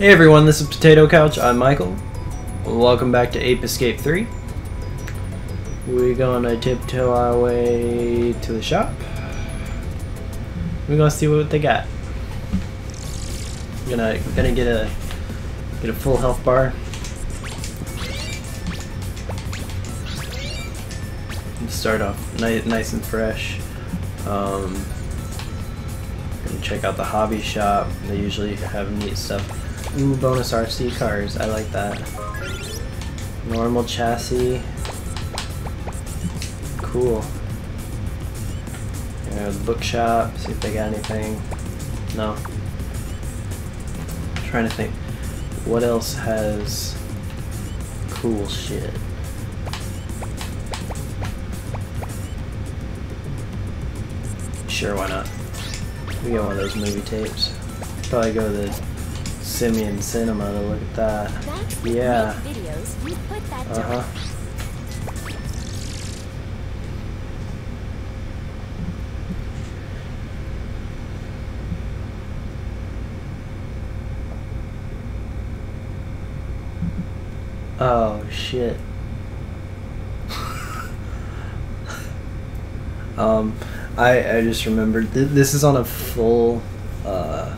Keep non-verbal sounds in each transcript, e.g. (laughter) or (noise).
Hey everyone, this is Potato Couch. I'm Michael. Welcome back to Ape Escape 3. We're gonna tiptoe our way to the shop. We're gonna see what they got. We're gonna gonna get a get a full health bar. And start off nice, nice and fresh. Um, gonna check out the hobby shop. They usually have neat stuff. Ooh, bonus RC cars. I like that. Normal chassis. Cool. Yeah, bookshop. See if they got anything. No. trying to think. What else has cool shit? Sure, why not? We got one of those movie tapes. Probably go to the Simian Cinema to look at that. That's Yeah. videos. We put that Uh huh. Oh shit. (laughs) um, I I just remembered th- this is on a full uh,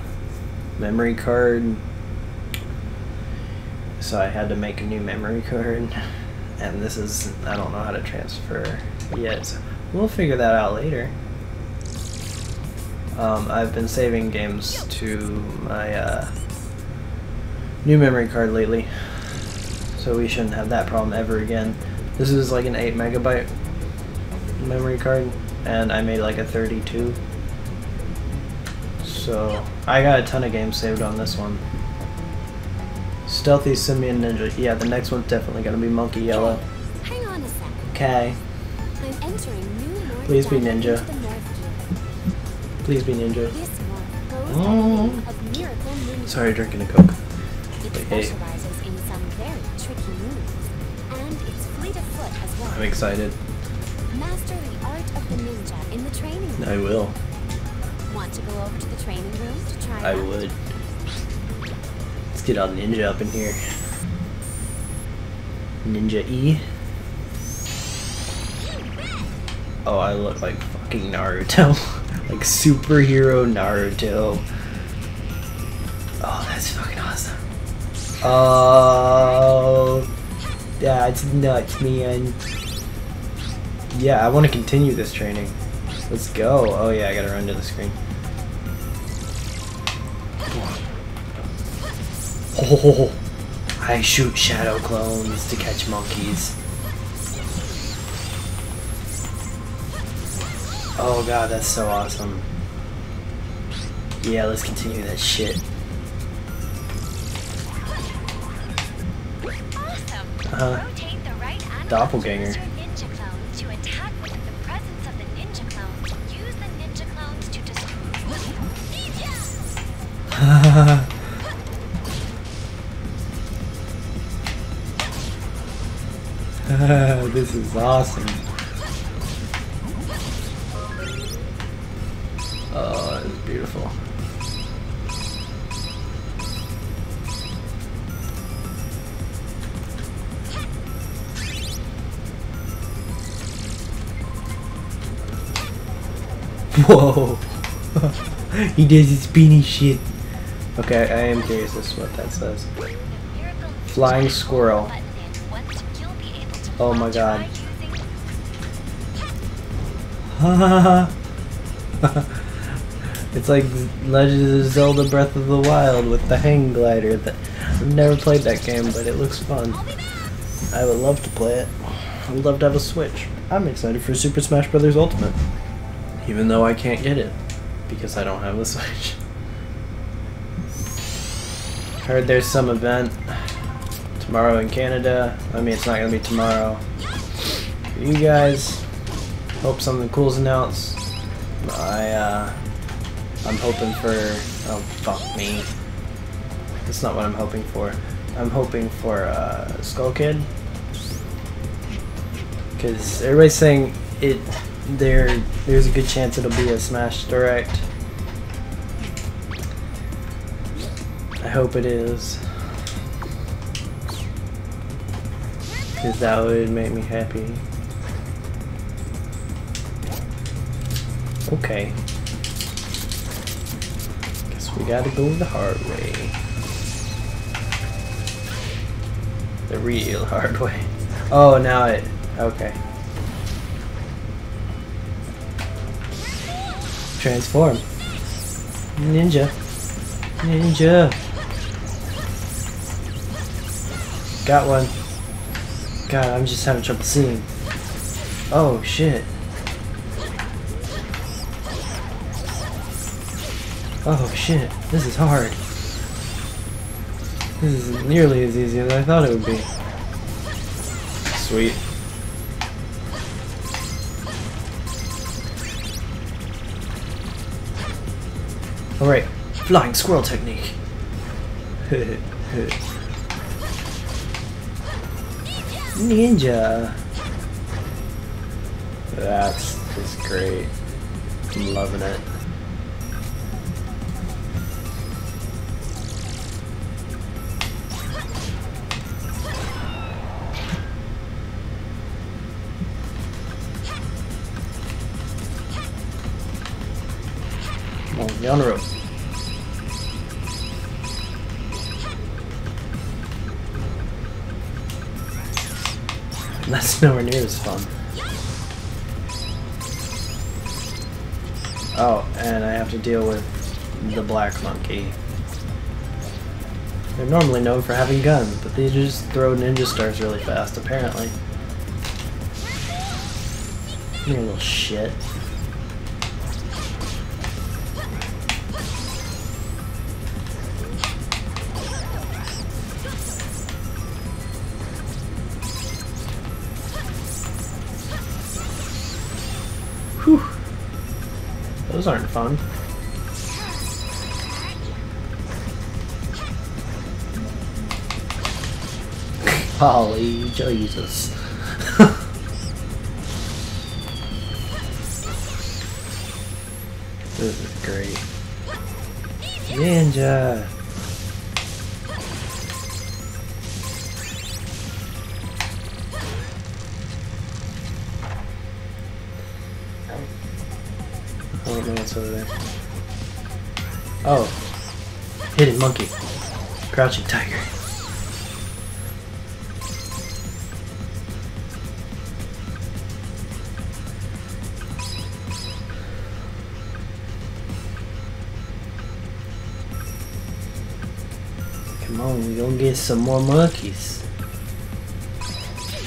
memory card, so I had to make a new memory card, and this is I don't know how to transfer yet. We'll figure that out later. Um, I've been saving games to my uh, new memory card lately, so we shouldn't have that problem ever again. This is like an 8 megabyte memory card, and I made like a 32. So I got a ton of games saved on this one. Stealthy Simian Ninja. Yeah, the next one's definitely gonna be Monkey Yellow. Hang on a sec. Okay. I'm entering New North Please be ninja. into the North Field. Please be Ninja. This one goes Oh. by the oh. name of Ninja. Sorry, drinking a Coke. It hey. in some very tricky moves, and it's fleet of foot as well. I'm excited. Master the art of the ninja in the training room. I will. Want to go over to the training room to try I out? would. Let's get all ninja up in here. Ninja E. Oh, I look like fucking Naruto. (laughs) like superhero Naruto. Oh, that's fucking awesome. Oh, that's nuts, man. Yeah, I want to continue this training. Let's go. Oh yeah, I gotta run to the screen. Oh, I shoot shadow clones to catch monkeys. Oh god, that's so awesome. Yeah, let's continue that shit. Rotate the right analog Doppelganger. ninja (laughs) (laughs) this is awesome. Oh, it's beautiful. (laughs) Whoa! (laughs) he does his spinny shit. Okay, I am curious as to what that says. Flying squirrel. Oh my God. (laughs) it's like Legend of Zelda Breath of the Wild with the hang glider. That I've never played that game, but it looks fun. I would love to play it. I would love to have a Switch. I'm excited for Super Smash Bros. Ultimate, even though I can't get it because I don't have the (laughs) Switch. Heard there's some event tomorrow in Canada. I mean, it's not gonna be tomorrow. For you guys, hope something cool's announced. I uh, I'm hoping for oh fuck me. That's not what I'm hoping for. I'm hoping for uh, Skull Kid. Because everybody's saying it there there's a good chance it'll be a Smash Direct. I hope it is. Because that would make me happy. Okay. Guess we gotta go the hard way. The real hard way. (laughs) Oh, now it. Okay. Transform. Ninja. Ninja. Got one. God, I'm just having trouble seeing. Oh, shit. Oh, shit. This is hard. This isn't nearly as easy as I thought it would be. Sweet. Alright, flying squirrel technique. (laughs) Ninja. That's just great. I'm loving it. Come on, get on the road. That's nowhere near as fun. Oh, and I have to deal with the black monkey. They're normally known for having guns, but they just throw ninja stars really fast, apparently. You little shit. Those aren't fun. Holy Jesus. (laughs) this is great. Ninja! Over there. Oh. Hidden monkey. Crouching tiger. Come on, we gonna get some more monkeys.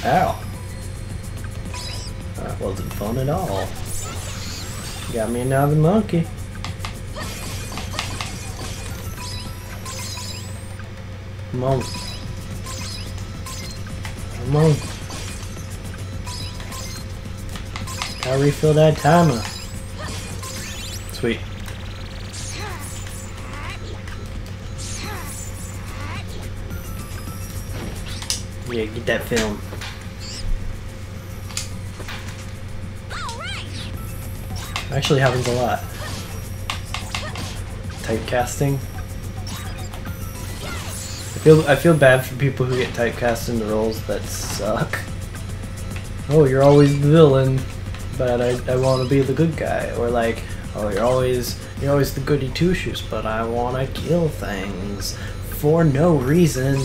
Ow. That wasn't fun at all. Got me another monkey. Come on. Come on. Gotta refill that timer. Sweet. Yeah, get that film. Actually happens a lot. Typecasting. I feel I feel bad for people who get typecast into roles that suck. Oh, you're always the villain, but I, I want to be the good guy. Or like, oh, you're always you're always the goody two shoes, but I want to kill things for no reason.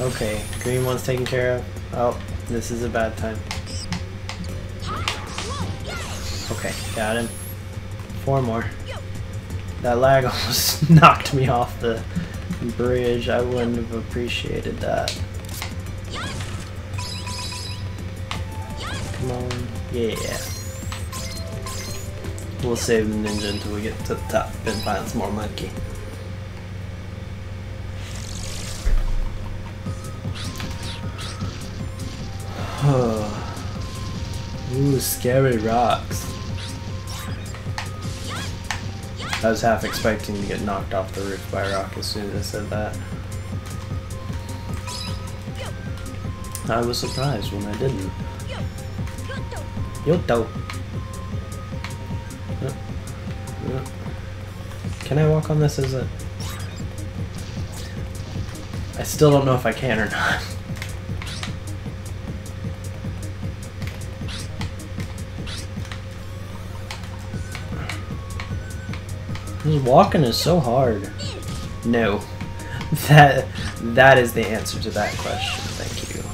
Okay, green one's taken care of. Oh, this is a bad time. Okay, got him. Four more. That lag (laughs) almost knocked me off the bridge. I wouldn't have appreciated that. Come on. Yeah. We'll save the ninja until we get to the top and find some more monkey. (sighs) Ooh, scary rocks. I was half expecting to get knocked off the roof by a rock as soon as I said that. I was surprised when I didn't. Yo, dope. Can I walk on this? Is it? I still don't know if I can or not. (laughs) Just walking is so hard. No. (laughs) That that is the answer to that question. Thank you.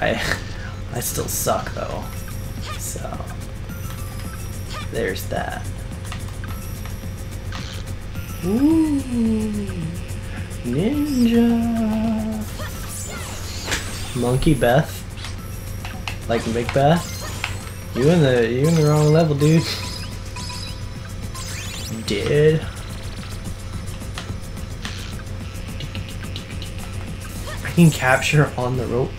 I (laughs) I still suck though. So there's that. Ooh, ninja. Monkey Beth. Like Big Beth. You in the you in the wrong level, dude. (laughs) Dead. I can capture on the rope.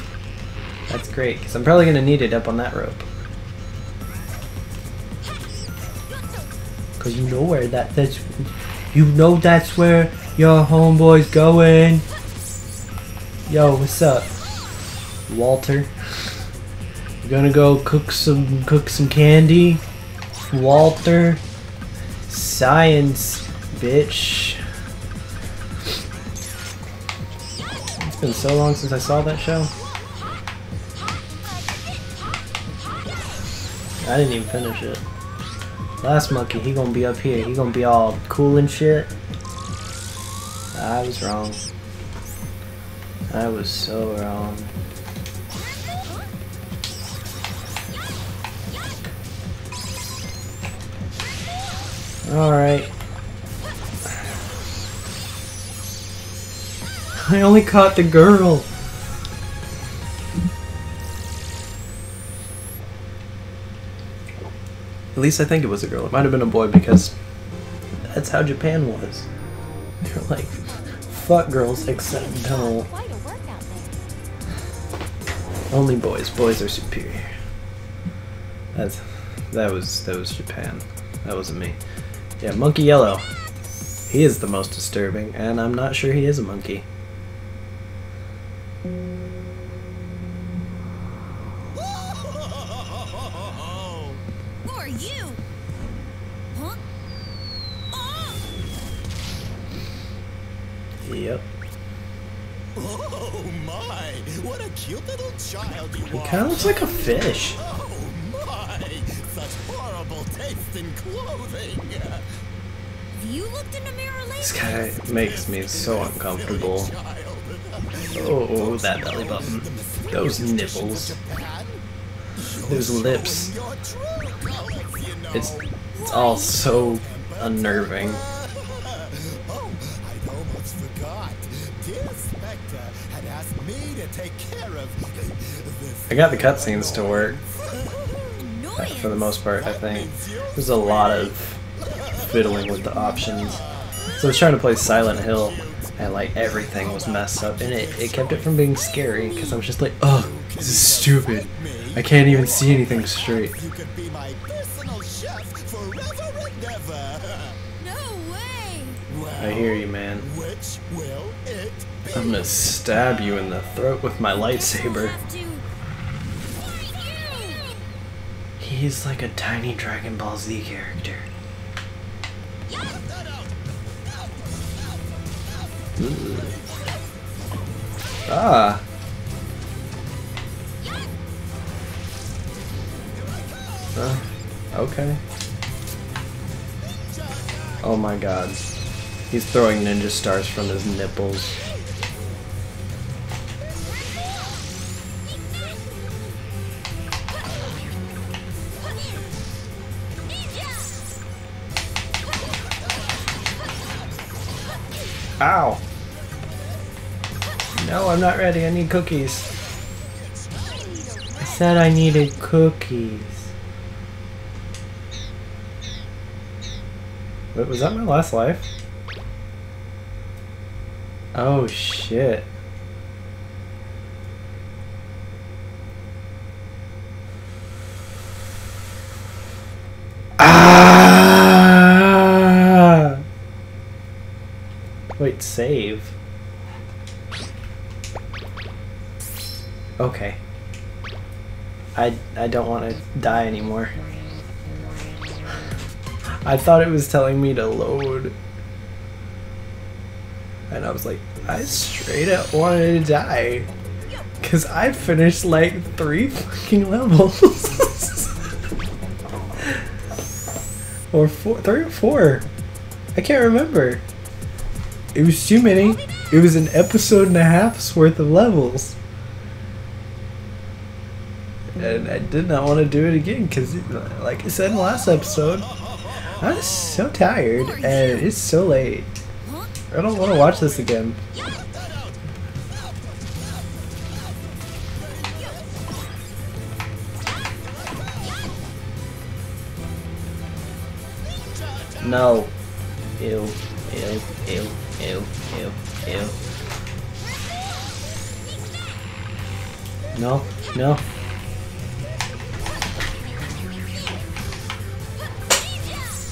That's great, because I'm probably gonna need it up on that rope. Cause you know where that that's you know that's where your homeboy's going. Yo, what's up? Walter. You gonna go cook some cook some candy? Walter. Science, bitch. It's been so long since I saw that show. I didn't even finish it. Last monkey, he gonna be up here. He gonna be all cool and shit. I was wrong. I was so wrong. Alright. (laughs) I only caught the girl. At least I think it was a girl. It might have been a boy because that's how Japan was. (laughs) They're like, fuck girls except don't. Only boys. Boys are superior. That's that was that was Japan. That wasn't me. Yeah, Monkey Yellow. He is the most disturbing, and I'm not sure he is a monkey. Who you? Oh! Yep. Oh my! What a cute little child you He are! kind of looks like a fish. My! Such horrible taste in clothing! Have you looked in the mirror lately? This guy makes me so uncomfortable. Oh, that belly button. Those nipples. Those lips. Your true colors, you know. It's it's all so unnerving. (laughs) Oh, I'd almost forgot. Dear Spectre had asked me to take care of this. I got the cutscenes to work Annoying. For the most part. I think there's a lot of fiddling with the options. So I was trying to play Silent Hill, and like everything was messed up, and it, it kept it from being scary because I was just like, oh, this is stupid. I can't even see anything straight. You could be my personal chef forever and ever. No way. Well, I hear you, man. Which will it? I'm gonna stab you in the throat with my lightsaber. He's like a tiny Dragon Ball Z character. Ah. Uh, okay. Oh my god. He's throwing ninja stars from his nipples. Ow! No, I'm not ready. I need cookies. I said I needed cookies. Wait, was that my last life? Oh shit. Save. Okay. I I don't want to die anymore. I thought it was telling me to load. And I was like, I straight up wanted to die. Cause I finished like three fucking levels. (laughs) or four, three or four. I can't remember. It was too many. It was an episode and a half's worth of levels. And I did not want to do it again because, like I said in the last episode, I was so tired and it's so late. I don't want to watch this again. No. Ew. Ew. Ew. Ew. Ew. Ew. No. No.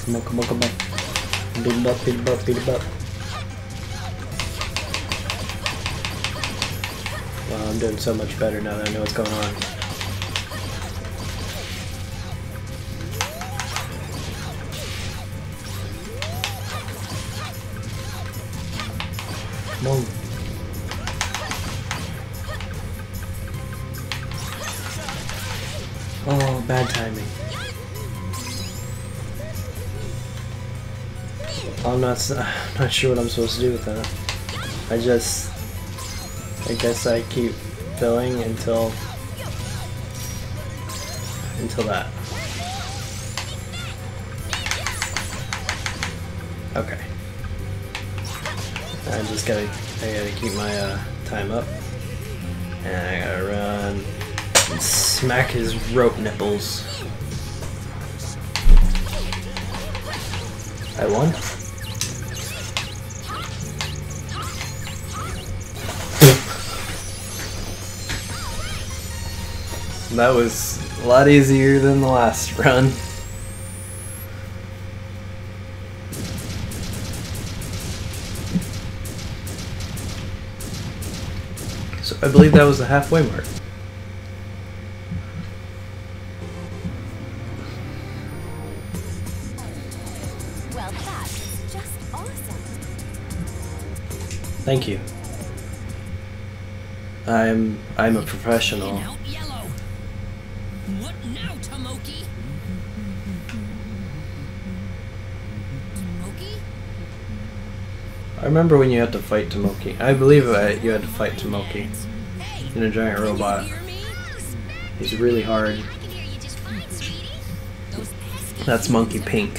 Come on, come on, come on. Him up, him up, him up. Wow, I'm doing so much better now that I know what's going on. Oh, bad timing. I'm not. (sighs) I'm not sure what I'm supposed to do with that. I just. I guess I keep filling until. Until that. Okay. I just gotta. I gotta keep my uh, time up. And I gotta run. And smack his rope nipples. I won. (laughs) that was a lot easier than the last run. I believe that was the halfway mark. Well, awesome. Thank you. I'm I'm a professional. Out yellow. Remember when you had to fight Tomoki. I believe uh, you had to fight Tomoki in a giant robot. He's really hard. That's Monkey Pink.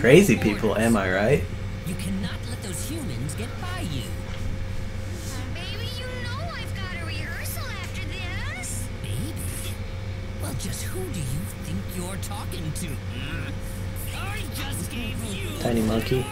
Crazy people, am I right? You cannot let those humans get by you. Baby, you know I've got a rehearsal after this. Baby? Well, just who do you think you're talking to? hmm? I just gave you Tiny monkey.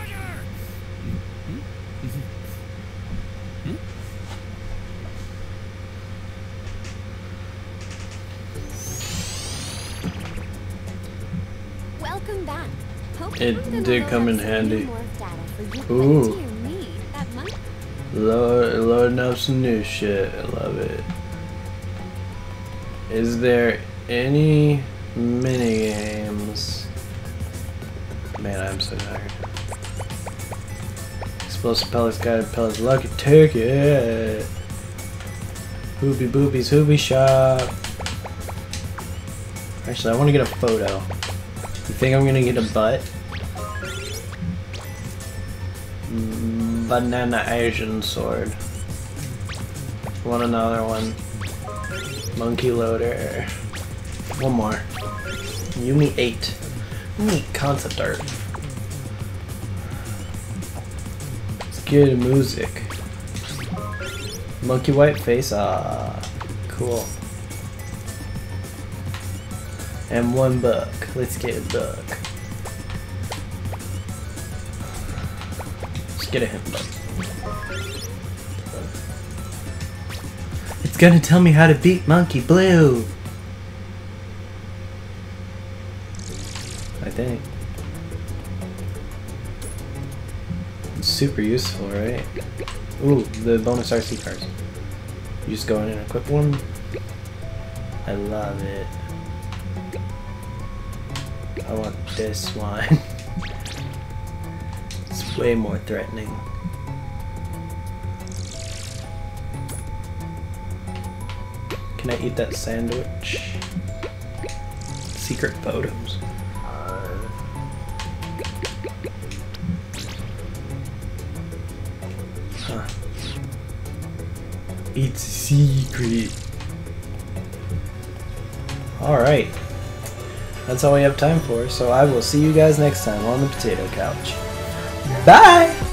It did come in handy. new morph data for you. Ooh. But dear me, that monkey Load, loading up some new shit. I love it. Is there any mini games? Man, I'm so tired. Explosive pellets guided pellets lucky ticket. Hoobie boobies hoobie shop. Actually, I want to get a photo. You think I'm gonna get a butt? Banana Asian sword. Want another one? Monkey loader. One more. Yumi 8. Neat concept art. It's good music. Monkey white face. Ah, cool. And one book. Let's get a buck. get a hit button. It's gonna tell me how to beat Monkey Blue! I think. It's super useful, right? Ooh, the bonus RC cars. You just go in and equip one. I love it. I want this (laughs) one way more threatening. Can I eat that sandwich? Secret photos. Huh. It's secret. Alright. That's all we have time for, so I will see you guys next time on the Potato Couch. Bye!